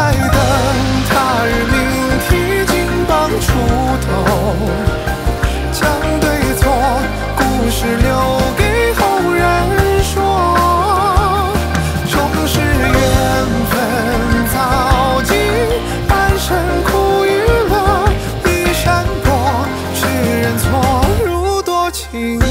待等他日明提金榜出头，将对错故事留给后人说。终是缘分早尽，半生苦与乐，一山坡，世人错入多情。